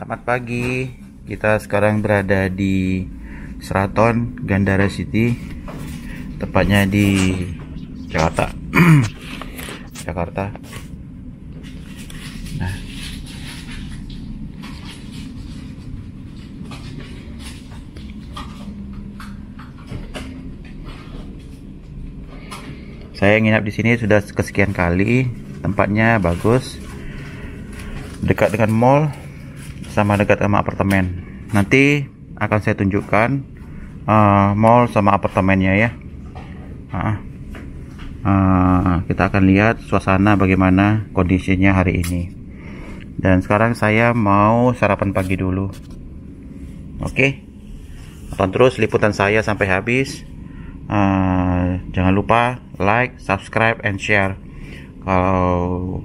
Selamat pagi. Kita sekarang berada di Seraton Gandara City. Tepatnya di Jakarta. Jakarta. Nah. Saya nginap di sini sudah kesekian kali. Tempatnya bagus. Dekat dengan mall sama dekat sama apartemen. Nanti akan saya tunjukkan uh, mall sama apartemennya ya. Uh, uh, kita akan lihat suasana bagaimana kondisinya hari ini. Dan sekarang saya mau sarapan pagi dulu. Oke. Okay? Tonton terus liputan saya sampai habis. Uh, jangan lupa like, subscribe, and share. Kalau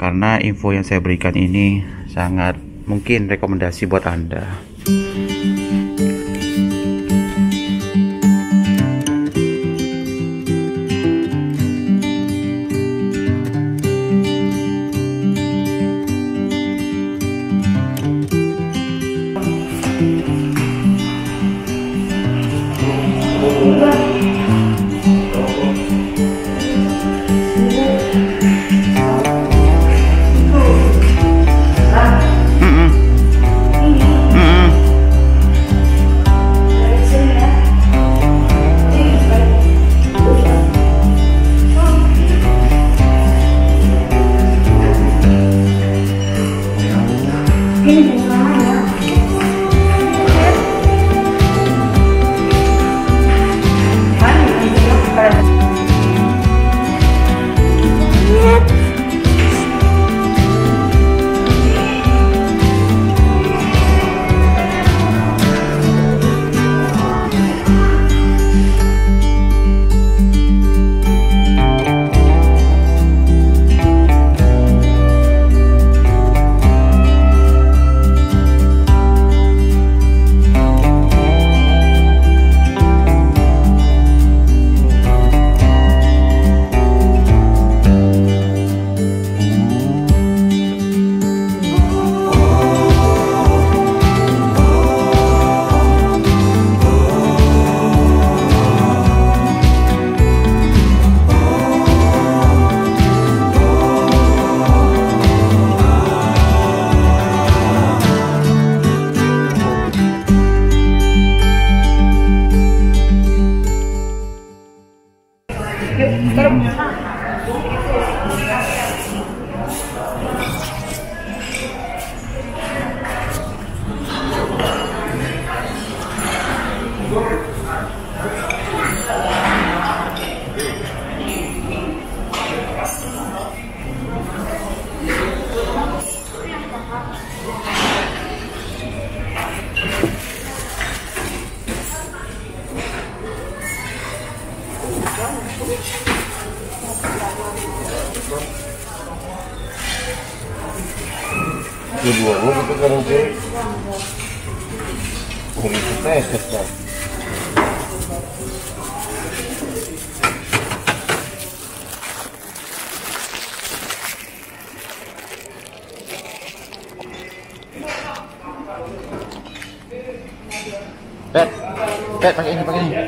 karena info yang saya berikan ini sangat mungkin rekomendasi buat Anda. Kedua, oh itu kan nanti Oh itu tes kan Pet, pet pakai ini, pakai ini.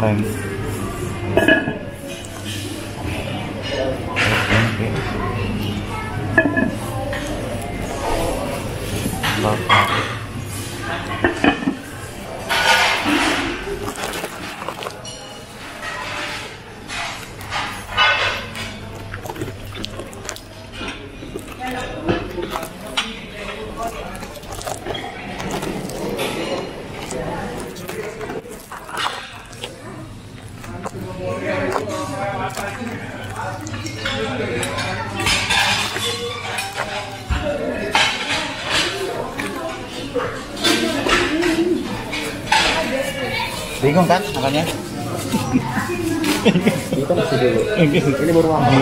flooring. Thank you. Bingung kan makanya? Kita masih dulu. Ini baru apa?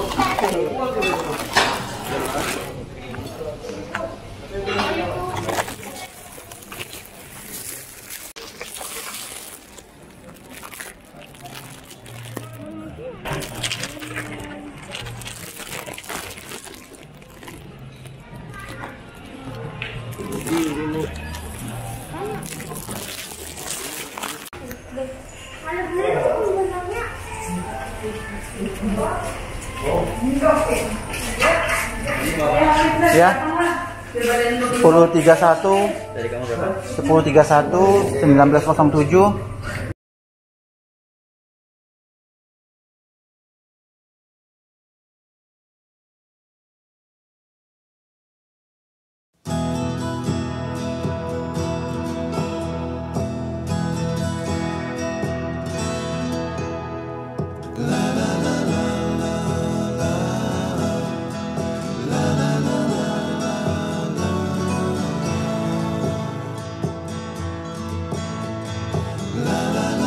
ya. 1031 1031 1907 la la la.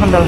看到了。